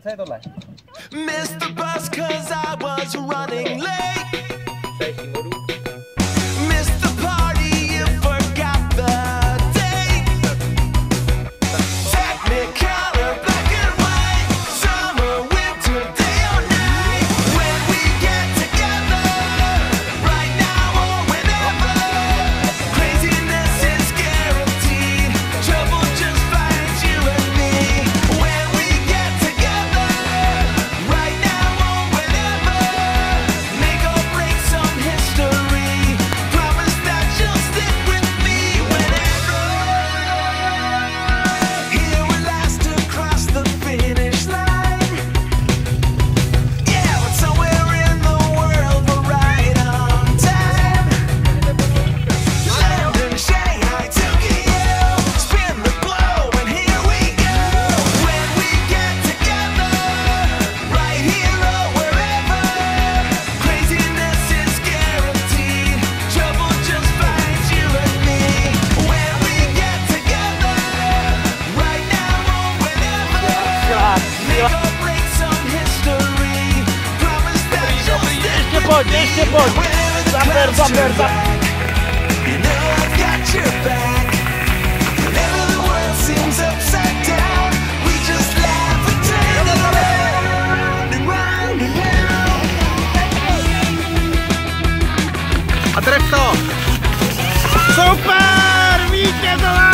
Mr. Missed the bus cause I was running late. boy, this your boy. Zapper, zapper, zapper. You know I've got your back. Super! Minchia, dov'è?